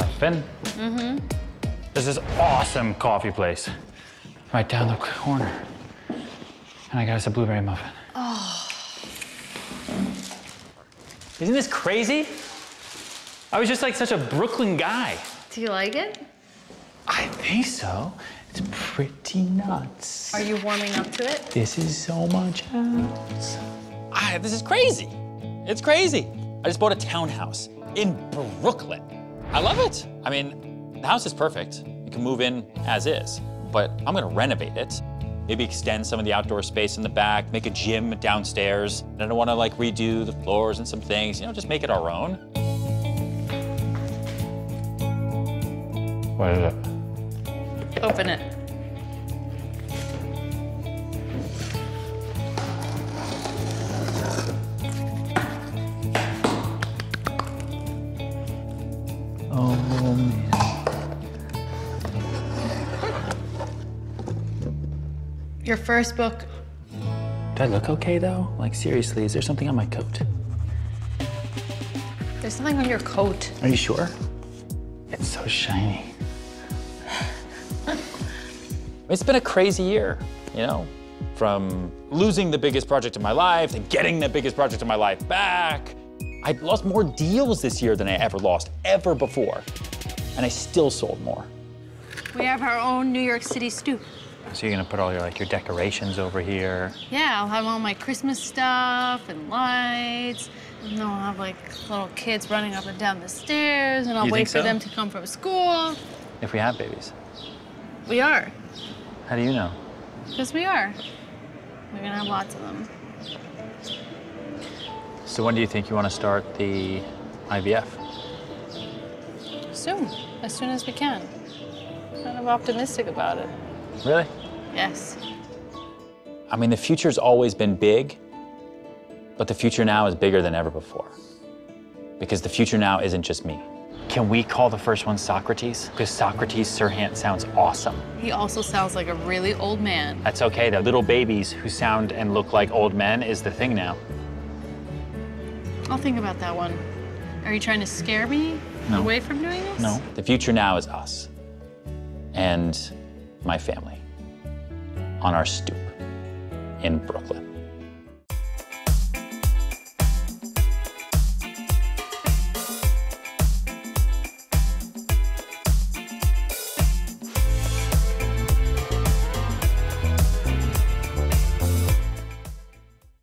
Puffin. Mm-hmm. There's this awesome coffee place right down the corner. And I got us a blueberry muffin. Oh. Isn't this crazy? I was just like such a Brooklyn guy. Do you like it? I think so. It's pretty nuts. Are you warming up to it? This is so much house. Ah, this is crazy. It's crazy. I just bought a townhouse in Brooklyn. I love it. I mean, the house is perfect. You can move in as is, but I'm gonna renovate it. Maybe extend some of the outdoor space in the back, make a gym downstairs. And I don't wanna like redo the floors and some things, you know, just make it our own. What is it? Open it. Your first book. Do I look okay, though? Like, seriously, is there something on my coat? There's something on your coat. Are you sure? It's so shiny. It's been a crazy year, you know, from losing the biggest project of my life and getting the biggest project of my life back. I lost more deals this year than I ever lost, ever before. And I still sold more. We have our own New York City stoop. So you're gonna put all your, like, your decorations over here. Yeah, I'll have all my Christmas stuff and lights. And then I'll have like little kids running up and down the stairs, and I'll You wait for them to come from school. If we have babies. We are, How do you know? because we are. We're gonna have lots of them. So when do you think you want to start the IVF? Soon, as soon as we can. Kind of optimistic about it. Really? Yes. I mean, the future's always been big, but the future now is bigger than ever before. Because the future now isn't just me. Can we call the first one Socrates? Because Socrates Serhant sounds awesome. He also sounds like a really old man. That's okay, though. Little babies who sound and look like old men is the thing now. I'll think about that one. Are you trying to scare me No. away from doing this? No. The future now is us and my family on our stoop in Brooklyn.